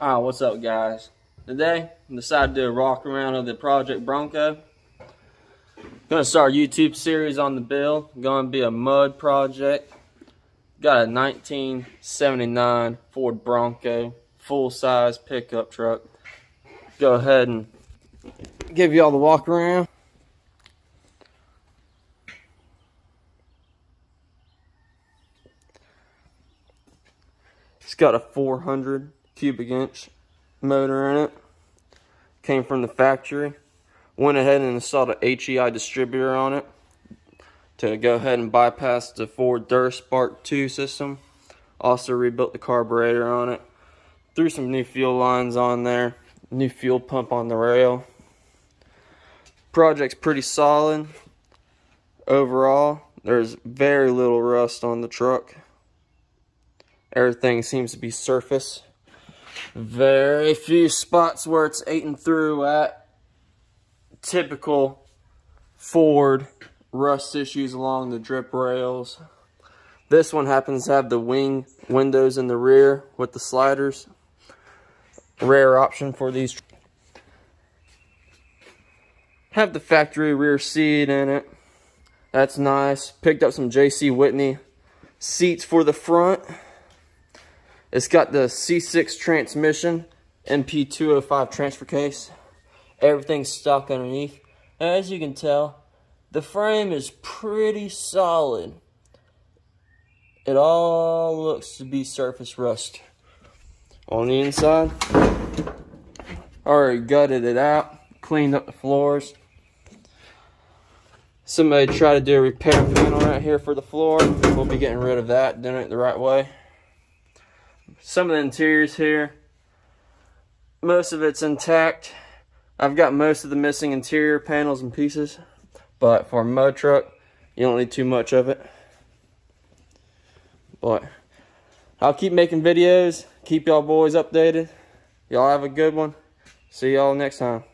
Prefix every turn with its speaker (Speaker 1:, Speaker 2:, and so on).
Speaker 1: Alright, what's up guys? Today, I decided to do a rock around of the Project Bronco. Gonna start a YouTube series on the build. Gonna be a mud project. Got a 1979 Ford Bronco, full size pickup truck. Go ahead and give you all the walk around. It's got a 400 cubic inch motor in it. Came from the factory. Went ahead and installed a HEI distributor on it to go ahead and bypass the Ford Duraspark 2 system. Also rebuilt the carburetor on it. Threw some new fuel lines on there. New fuel pump on the rail. Project's pretty solid overall. There's very little rust on the truck. Everything seems to be surface. Very few spots where it's eating through at. Typical Ford rust issues along the drip rails. This one happens to have the wing windows in the rear with the sliders. Rare option for these. Have the factory rear seat in it. That's nice. Picked up some J.C. Whitney seats for the front. It's got the C6 transmission, NP205 transfer case. Everything's stuck underneath. As you can tell, the frame is pretty solid. It all looks to be surface rust. On the inside, already gutted it out, cleaned up the floors. Somebody tried to do a repair panel right here for the floor. We'll be getting rid of that, doing it the right way some of the interiors here most of it's intact. I've got most of the missing interior panels and pieces but for a mud truck you don't need too much of it. But I'll keep making videos keep y'all boys updated. Y'all have a good one. See y'all next time